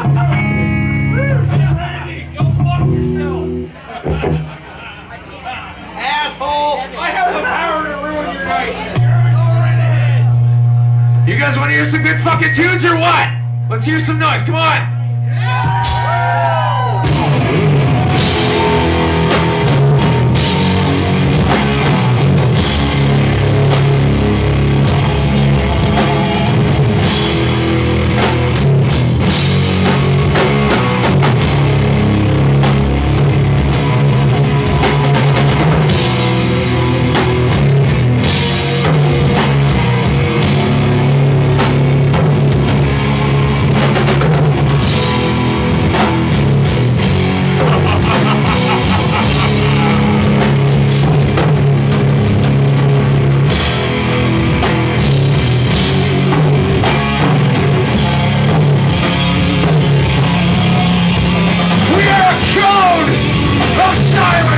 You guys want to hear some good fucking tunes or what? Let's hear some noise. Come on. Yeah. I'll